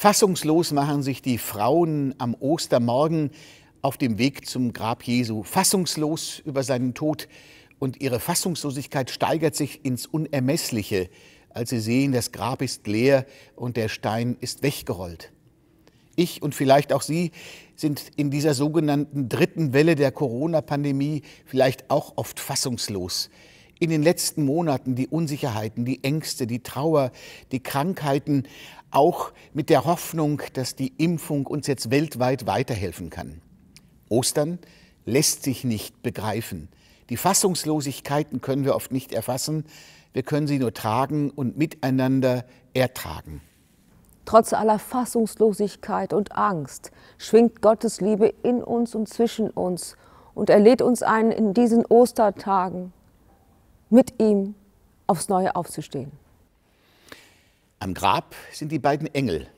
Fassungslos machen sich die Frauen am Ostermorgen auf dem Weg zum Grab Jesu, fassungslos über seinen Tod, und ihre Fassungslosigkeit steigert sich ins Unermessliche, als sie sehen, das Grab ist leer und der Stein ist weggerollt. Ich und vielleicht auch Sie sind in dieser sogenannten dritten Welle der Corona-Pandemie vielleicht auch oft fassungslos. In den letzten Monaten die Unsicherheiten, die Ängste, die Trauer, die Krankheiten, auch mit der Hoffnung, dass die Impfung uns jetzt weltweit weiterhelfen kann. Ostern lässt sich nicht begreifen. Die Fassungslosigkeiten können wir oft nicht erfassen, wir können sie nur tragen und miteinander ertragen. Trotz aller Fassungslosigkeit und Angst schwingt Gottes Liebe in uns und zwischen uns und er lädt uns ein, in diesen Ostertagen mit ihm aufs Neue aufzustehen. Am Grab sind die beiden Engel,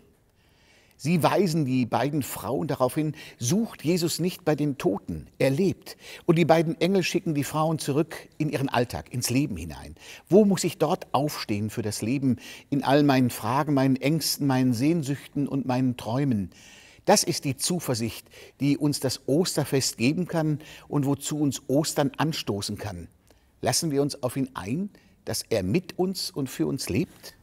Sie weisen die beiden Frauen darauf hin, sucht Jesus nicht bei den Toten, er lebt. Und die beiden Engel schicken die Frauen zurück in ihren Alltag, ins Leben hinein. Wo muss ich dort aufstehen für das Leben, in all meinen Fragen, meinen Ängsten, meinen Sehnsüchten und meinen Träumen? Das ist die Zuversicht, die uns das Osterfest geben kann und wozu uns Ostern anstoßen kann. Lassen wir uns auf ihn ein, dass er mit uns und für uns lebt?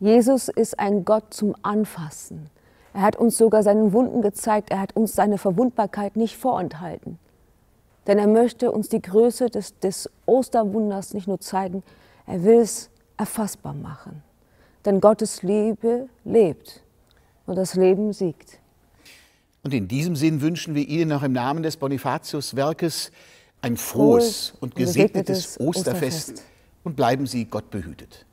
Jesus ist ein Gott zum Anfassen. Er hat uns sogar seinen Wunden gezeigt, er hat uns seine Verwundbarkeit nicht vorenthalten. Denn er möchte uns die Größe des, des Osterwunders nicht nur zeigen, er will es erfassbar machen. Denn Gottes Liebe lebt und das Leben siegt. Und in diesem Sinn wünschen wir Ihnen noch im Namen des Bonifatius-Werkes ein frohes und gesegnetes Osterfest und bleiben Sie Gott behütet.